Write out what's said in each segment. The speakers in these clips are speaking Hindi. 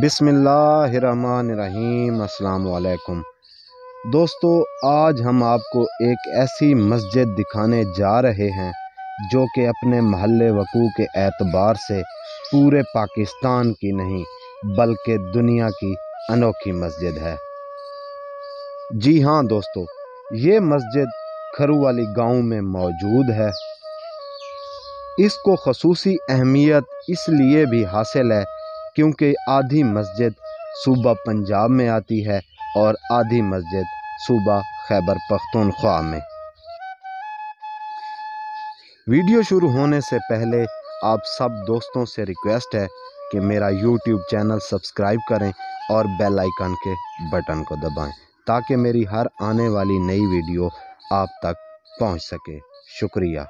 बिसमीम अल्लाम दोस्तों, आज हम आपको एक ऐसी मस्जिद दिखाने जा रहे हैं, जो कि अपने महल वकू के एतबार से पूरे पाकिस्तान की नहीं, बल्कि दुनिया की अनोखी मस्जिद है। जी हाँ दोस्तों, ये मस्जिद खरू वाली गाँव में मौजूद है। इसको खसूसी अहमियत इसलिए भी हासिल है क्योंकि आधी मस्जिद सूबा पंजाब में आती है और आधी मस्जिद सूबा खैबर पख्तूनख्वा में। वीडियो शुरू होने से पहले आप सब दोस्तों से रिक्वेस्ट है कि मेरा यूट्यूब चैनल सब्सक्राइब करें और बेल आइकन के बटन को दबाएँ, ताकि मेरी हर आने वाली नई वीडियो आप तक पहुँच सके। शुक्रिया।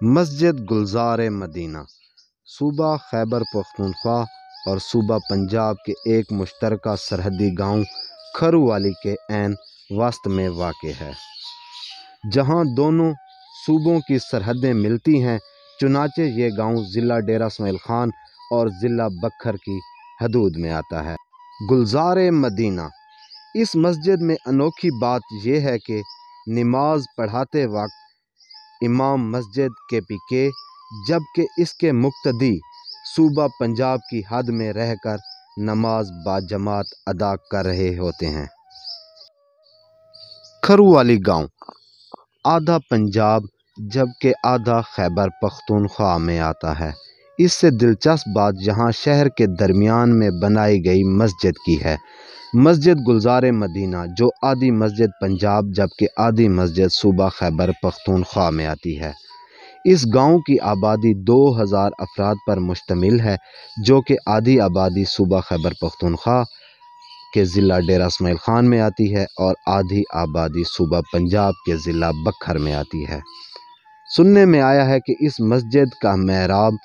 मस्जिद गुलजार मदीना, सूबा खैबर पख्तूनख्वा और सूबा पंजाब के एक मुश्तरक सरहदी गाँव खरूवाली के एन वस्त में वाक़ है। जहाँ दोनों सूबों की सरहदें मिलती हैं, चुनाचे ये गाँव ज़िला डेरा इसमाइल ख़ान और ज़िला बखर की हदूद में आता है। गुलजार मदीना, इस मस्जिद में अनोखी बात यह है कि नमाज़ पढ़ाते वक्त इमाम मस्जिद के पी के, जबकि इसके मुक्तदी सूबा पंजाब की हद में रहकर नमाज़ बाजमात अदा कर रहे होते हैं। खरू वाली गाँव, आधा पंजाब, जबकि आधा खैबर पख्तूनख्वा में आता है। इससे दिलचस्प बात यहाँ शहर के दरमियान में बनाई गई मस्जिद की है। मस्जिद गुलजार मदीना, जो आदि मस्जिद पंजाब जबकि आदि मस्जिद सूबा खैबर पख्तूनख्वा में आती है। इस गाँव की आबादी 2000 अफराद पर मुश्तमिल है, जो कि आधी आबादी सूबा खैबर पख्तूनख्वा के ज़िला डेरा इसमाइल ख़ान में आती है और आधी आबादी सूबा पंजाब के ज़िला बखर में आती है। सुनने में आया है कि इस मस्जिद का महराब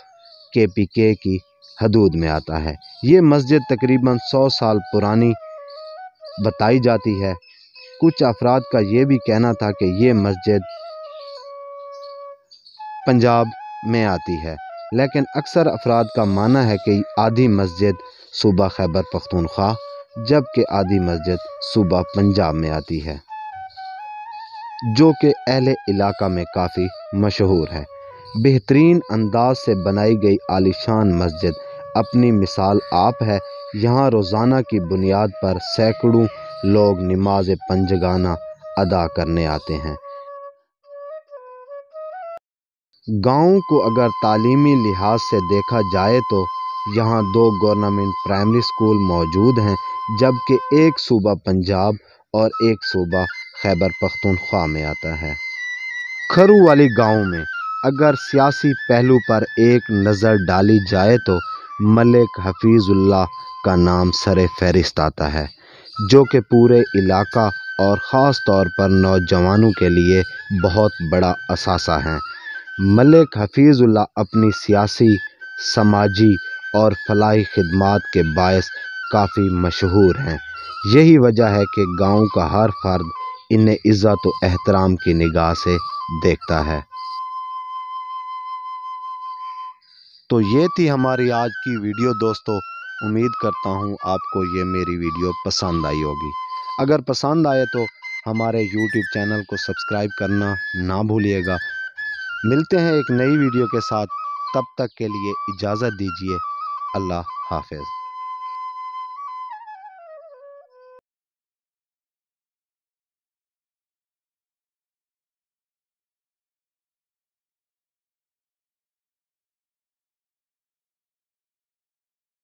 के पी के की हदूद में आता है। ये मस्जिद तकरीबन सौ साल पुरानी बताई जाती है। कुछ अफराद का ये भी कहना था कि ये मस्जिद पंजाब में आती है, लेकिन अक्सर अफराद का मानना है कि आधी मस्जिद सूबा खैबर पख्तूनख्वा, जबकि आधी मस्जिद सूबा पंजाब में आती है, जो कि अहले इलाका में काफ़ी मशहूर है। बेहतरीन अंदाज से बनाई गई आलिशान मस्जिद अपनी मिसाल आप है यहाँ रोज़ाना की बुनियाद पर सैकड़ों लोग नमाज़ पंजगाना अदा करने आते हैं। गाँव को अगर तालीमी लिहाज से देखा जाए तो यहाँ दो गवर्नमेंट प्राइमरी स्कूल मौजूद हैं, जबकि एक सूबा पंजाब और एक सूबा खैबर पख्तूनख्वा में आता है। खरू वाली गाँव में अगर सियासी पहलू पर एक नज़र डाली जाए तो मलिक हफीज़ुल्लाह का नाम सर फहरिस्त आता है, जो कि पूरे इलाका और ख़ास तौर पर नौजवानों के लिए बहुत बड़ा असासा है। मलिक हफीज़ुल्लाह अपनी सियासी, समाजी और फलाही खदमात के बायस काफ़ी मशहूर हैं। यही वजह है कि गाँव का हर फर्द इन्हें इज़्ज़त व एहतराम की निगाह से देखता है। तो ये थी हमारी आज की वीडियो दोस्तों। उम्मीद करता हूँ आपको ये मेरी वीडियो पसंद आई होगी। अगर पसंद आए तो हमारे यूट्यूब चैनल को सब्सक्राइब करना ना भूलिएगा। मिलते हैं एक नई वीडियो के साथ। तब तक के लिए इजाज़त दीजिए। अल्लाह हाफिज़।